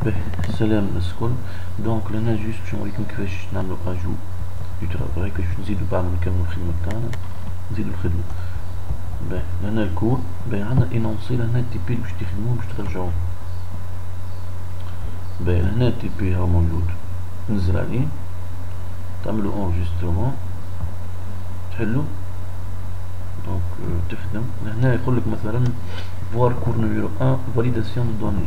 السلام الكل دونك لهنا جوست باش نوريكم كيفاش نعملو اجو دو ترافاي باش نزيدو بعد ما نكملو الخدمة تاعنا نزيدو الخدمة باه لهنا الكور باه عندنا انونسي لهنا التيبي باش تخدمو باش ترجعو باه هنا التيبي هاو موجود تنزل عليه تعملو انجسترومون تحلو دونك تخدم لهنا يقولك مثلا فوار كور نميرو ان فاليداسيون دو دوني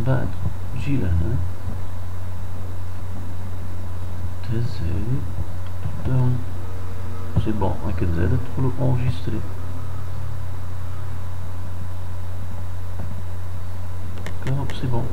battre Gilana hein. C'est bon, avec Z pour le enregistrer. Hop, c'est bon.